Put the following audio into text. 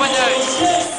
acompanhante.